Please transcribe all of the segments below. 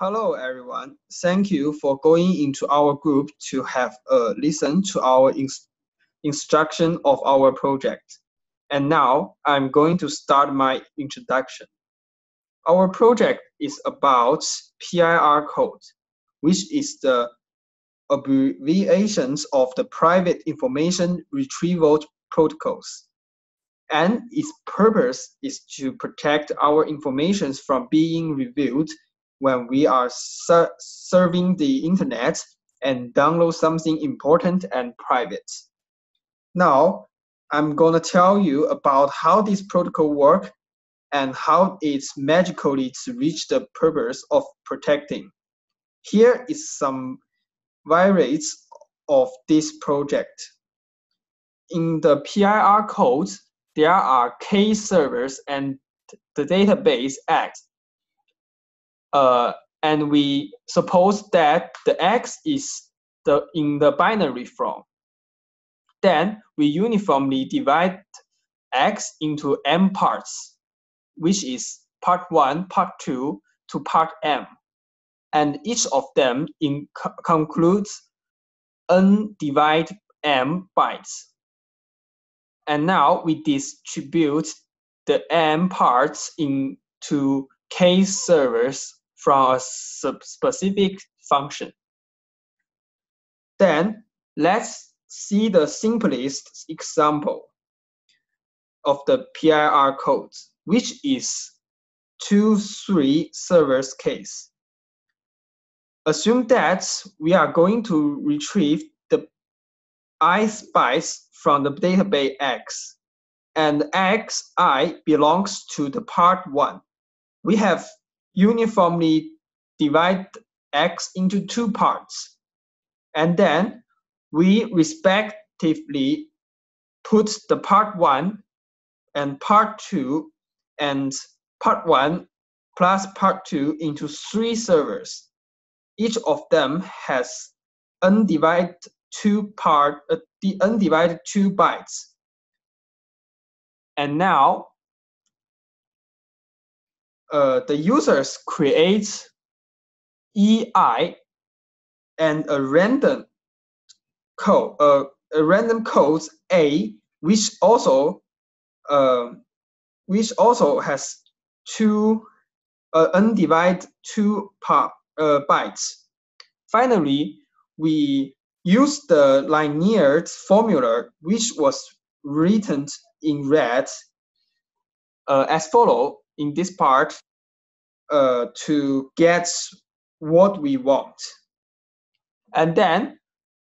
Hello, everyone. Thank you for going into our group to have a listen to our ins instruction of our project. And now I'm going to start my introduction. Our project is about PIR code, which is the abbreviations of the private information retrieval protocols. And its purpose is to protect our informations from being revealed when we are ser serving the internet and download something important and private. Now, I'm gonna tell you about how this protocol work and how it's magically to reach the purpose of protecting. Here is some variants of this project. In the PIR codes, there are K servers and the database X. Uh, and we suppose that the X is the in the binary form. Then we uniformly divide X into M parts, which is part one, part two to part M. And each of them in, concludes N divided M bytes. And now we distribute the M parts into K servers from a specific function. Then let's see the simplest example of the PIR codes, which is 2-3 servers case. Assume that we are going to retrieve the i bytes from the database X, and Xi belongs to the part 1. We have uniformly divide X into two parts, and then we respectively put the part 1 and part 2 and part 1 plus part 2 into three servers. Each of them has undivided two part uh, the undivided two bytes. And now uh, the users create EI and a random code, uh, a random code A, which also, uh, which also has two uh, undivided two part, uh, bytes. Finally, we use the linear formula, which was written in red uh, as follow in this part uh, to get what we want. And then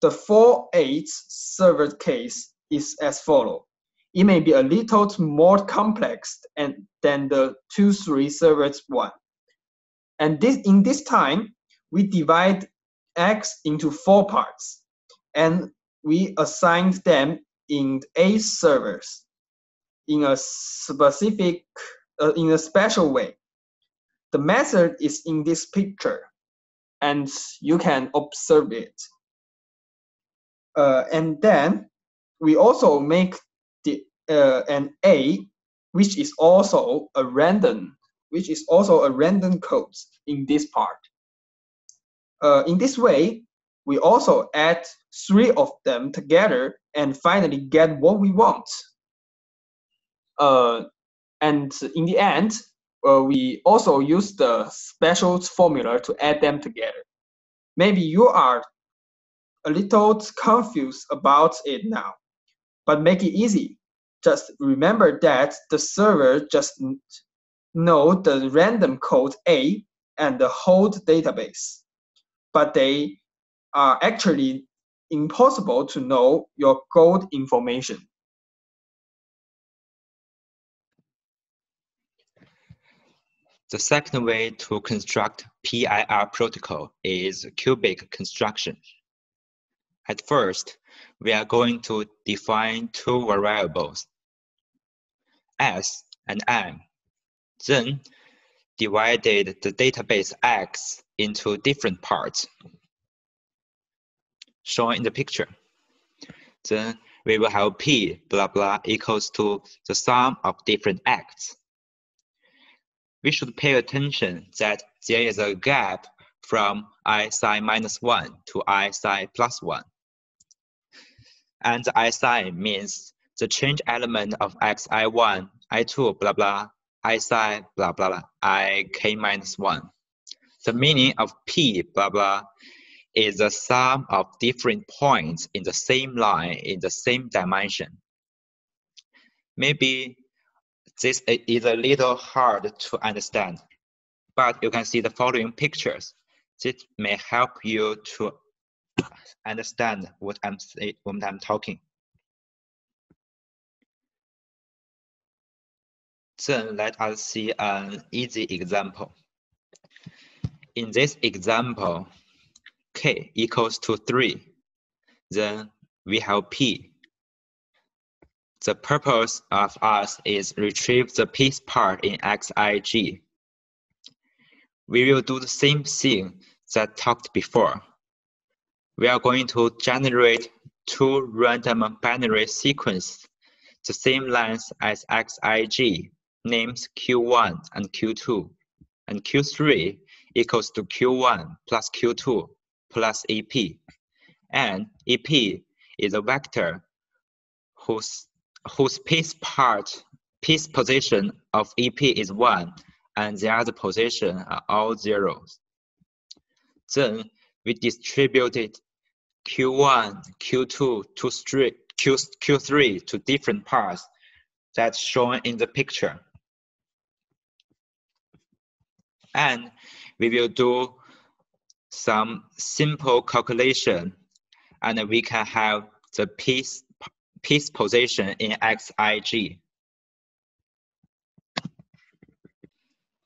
the 4-8 server case is as follow. It may be a little more complex and, than the 2-3 servers one. And this in this time, we divide X into four parts, and we assigned them in A servers in a specific, uh, in a special way. The method is in this picture, and you can observe it. Uh, and then we also make the uh, an A, which is also a random, which is also a random code in this part. Uh, in this way, we also add three of them together and finally get what we want. Uh, and in the end, uh, we also use the special formula to add them together. Maybe you are a little confused about it now, but make it easy. Just remember that the server just know the random code A and the whole database, but they are actually impossible to know your code information. The second way to construct PIR protocol is cubic construction. At first, we are going to define two variables, S and M. Then, divided the database X into different parts, shown in the picture. Then we will have P blah blah equals to the sum of different X we should pay attention that there is a gap from i psi minus 1 to i psi plus 1. And i psi means the change element of xi1, i2, blah blah, i psi, blah blah, blah i k minus 1. The meaning of p, blah blah, is the sum of different points in the same line in the same dimension. Maybe this is a little hard to understand, but you can see the following pictures. This may help you to understand what I'm, what I'm talking. Then let us see an easy example. In this example, k equals to 3. Then we have p. The purpose of us is retrieve the piece part in xig. We will do the same thing that talked before. We are going to generate two random binary sequences the same length as xig, names q1 and q2, and q3 equals to q1 plus q2 plus EP. And EP is a vector whose, whose piece part, piece position of EP is 1 and the other position are all zeros. Then we distributed Q1, Q2, Q3, Q, Q3 to different parts that's shown in the picture. And we will do some simple calculation and we can have the piece, piece position in xig.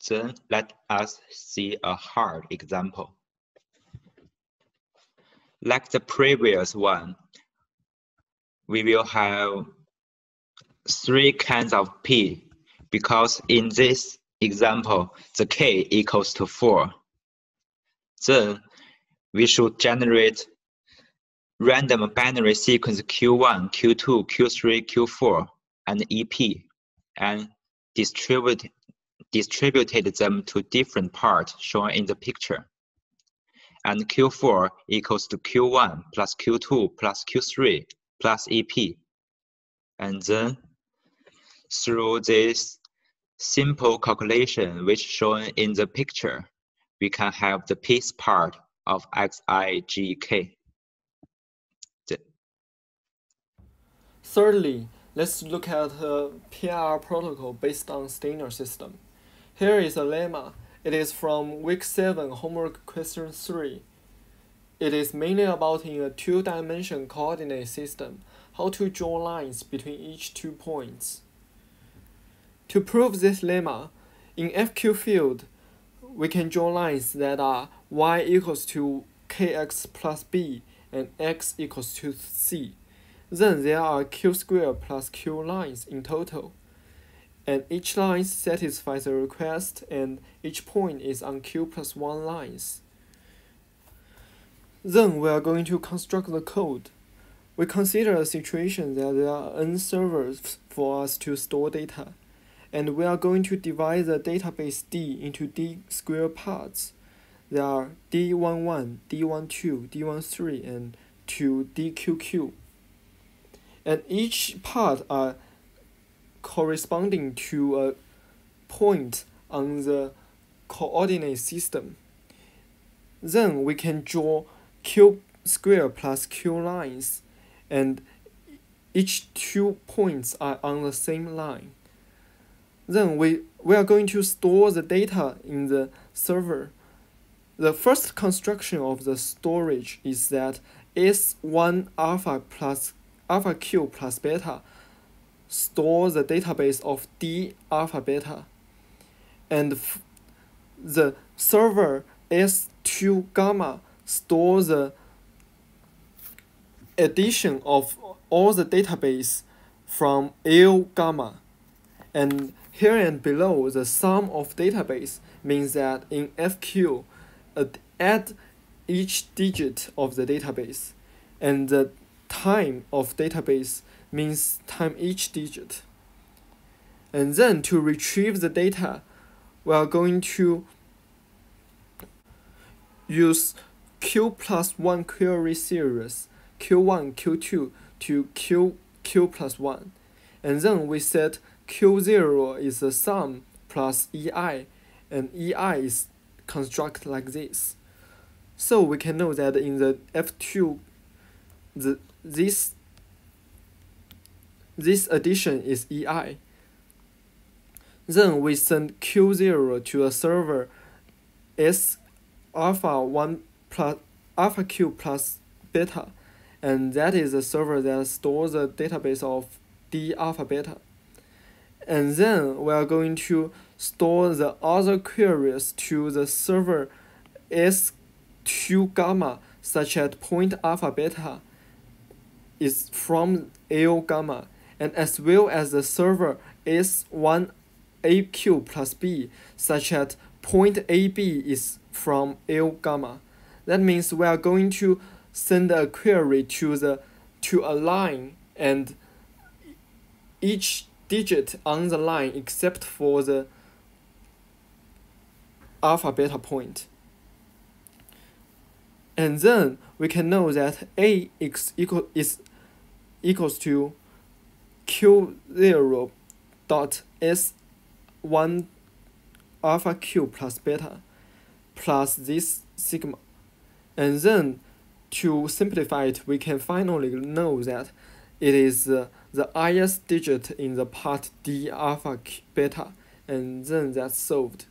Then let us see a hard example. Like the previous one, we will have three kinds of p because in this example, the k equals to 4. Then we should generate random binary sequence Q1, Q2, Q3, Q4, and EP, and distribute, distributed them to different parts shown in the picture. And Q4 equals to Q1 plus Q2 plus Q3 plus EP. And then through this simple calculation which shown in the picture, we can have the piece part of xigk. Thirdly, let's look at a PR protocol based on Steiner system. Here is a lemma. It is from week 7 homework question 3. It is mainly about in a two-dimension coordinate system, how to draw lines between each two points. To prove this lemma, in FQ field, we can draw lines that are y equals to kx plus b and x equals to c. Then there are q squared plus q lines in total. And each line satisfies the request and each point is on q plus 1 lines. Then we are going to construct the code. We consider a situation that there are n servers for us to store data and we are going to divide the database D into D square parts. There are D11, D12, D13, and 2 DQQ. And each part are corresponding to a point on the coordinate system. Then we can draw Q square plus Q lines, and each two points are on the same line. Then we, we are going to store the data in the server. The first construction of the storage is that S1 alpha plus alpha q plus beta store the database of D alpha beta. And the server S2 gamma store the addition of all the database from L gamma. And here and below, the sum of database means that in FQ, uh, add each digit of the database, and the time of database means time each digit. And then to retrieve the data, we are going to use Q plus 1 query series, Q1, Q2 to Q, Q plus 1. And then we set Q0 is the sum plus EI, and EI is construct like this. So we can know that in the F2, the, this, this addition is EI. Then we send Q0 to a server S alpha 1 plus alpha q plus beta, and that is a server that stores the database of d alpha beta. And then we are going to store the other queries to the server S2 gamma such as point alpha beta is from L gamma and as well as the server S1 AQ plus B, such that point AB is from L gamma. That means we are going to send a query to the to a line and each digit on the line except for the alpha beta point. And then we can know that A x equal is equals to Q zero dot S 1 alpha q plus beta plus this sigma. And then to simplify it, we can finally know that it is uh, the highest digit in the part d alpha q beta, and then that's solved.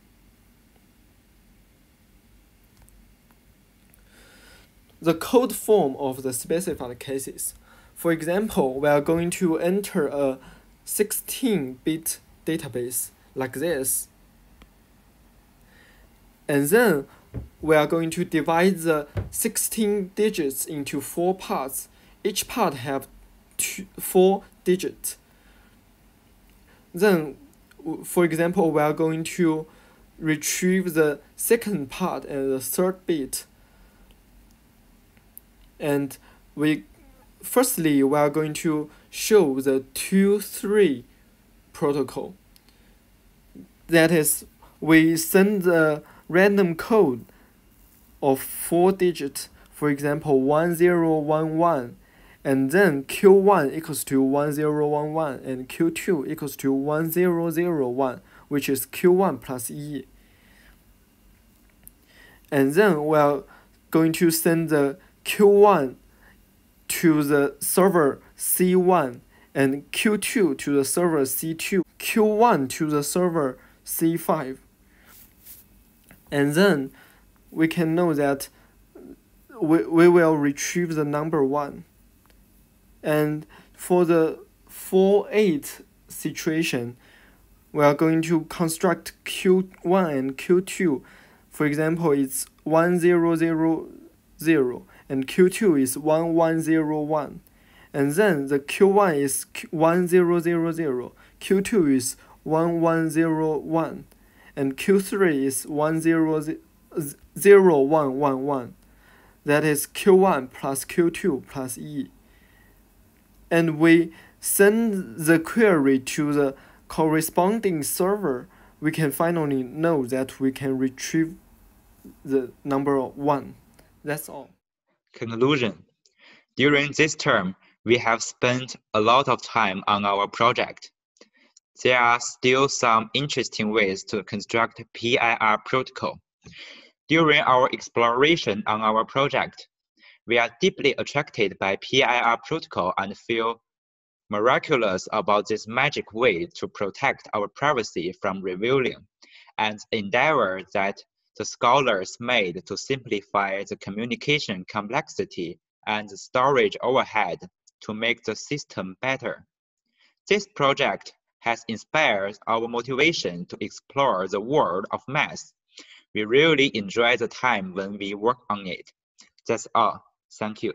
The code form of the specified cases. For example, we are going to enter a 16-bit database like this. And then we are going to divide the 16 digits into four parts. Each part have two, four digits. Then, for example, we are going to retrieve the second part and the third bit. And we, firstly, we are going to show the 2-3 protocol. That is we send the random code of four digits for example 1011 and then q1 equals to 1011 and q2 equals to 1001 which is q1 plus e. And then we're going to send the q1 to the server c1 and q2 to the server c2 q1 to the server C5. And then we can know that we, we will retrieve the number 1. And for the 4 8 situation, we are going to construct Q1 and Q2. For example, it's 1000 and Q2 is 1101. And then the Q1 is 1000, Q2 is 1101 and Q3 is 100111 that is Q1 plus Q2 plus E. And we send the query to the corresponding server. We can finally know that we can retrieve the number 1 that's all. Conclusion. During this term we have spent a lot of time on our project. There are still some interesting ways to construct PIR protocol. During our exploration on our project, we are deeply attracted by PIR protocol and feel miraculous about this magic way to protect our privacy from revealing, and endeavor that the scholars made to simplify the communication complexity and storage overhead to make the system better. This project has inspired our motivation to explore the world of math. We really enjoy the time when we work on it. That's all. Thank you.